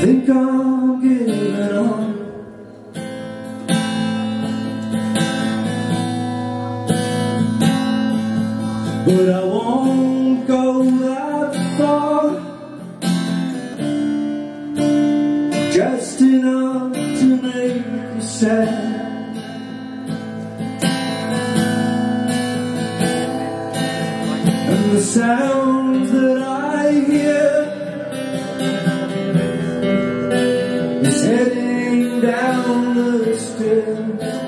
Think I'm giving up But I won't go that far. Just enough to make you sad And the sounds that I hear down the stairs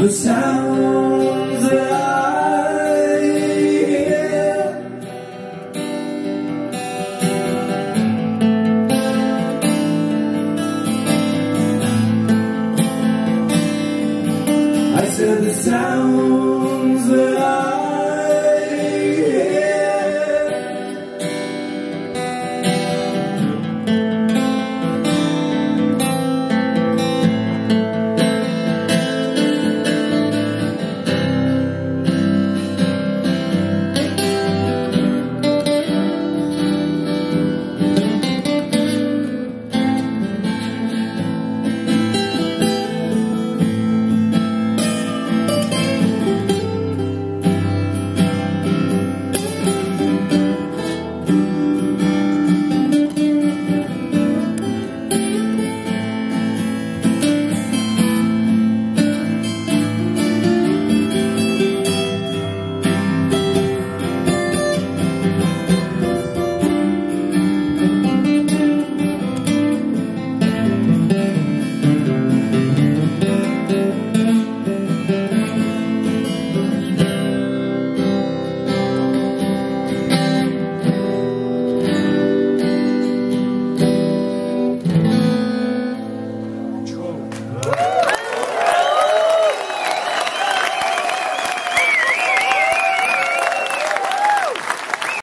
The sounds that I hear. I said the sound